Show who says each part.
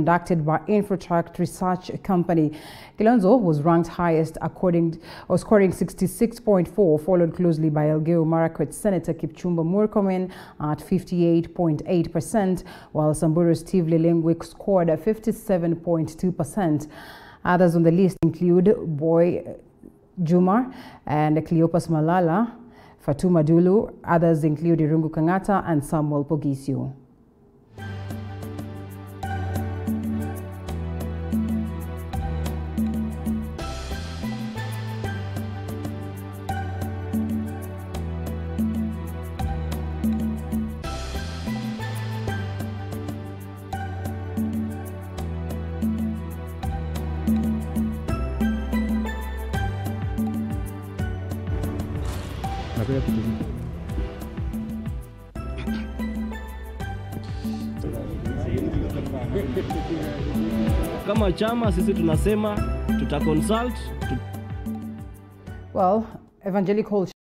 Speaker 1: conducted by Infotrak Research Company. Kilonzo was ranked highest according or scoring 66.4, followed closely by Elgeyo Marakwet Senator Kipchumba Murkomen at 58.8%, while Samburu Steve Lelegwe scored at 57.2%. Others on the list include Boy Juma and Cleopas Malala, Fatuma Dullo. Others include Irungu Kangata and Samuel Poghisio.
Speaker 2: Napenda.
Speaker 3: Kama chama sisi tunasema tuta consult,
Speaker 1: Well, Evangelical